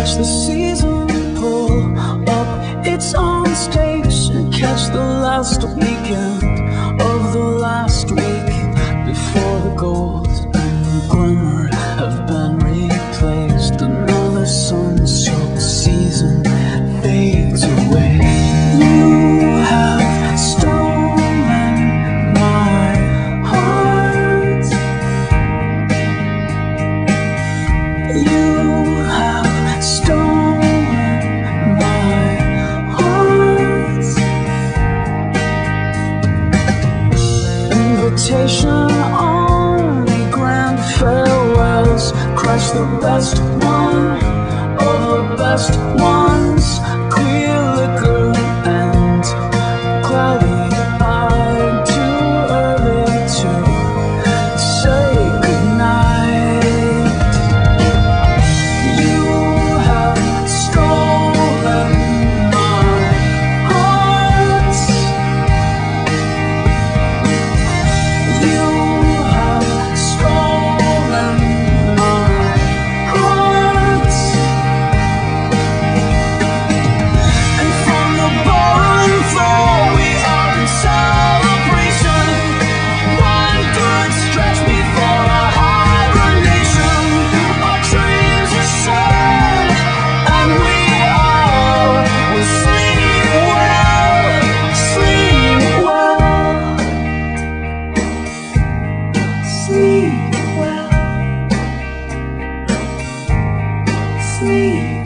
Watch the season pull up its own station. And catch the last weekend of the last week before the gold and the glimmer have been replaced. Another sun-soaked season fades away. Invitation only, grand farewells. Crush the best one of the best one. you.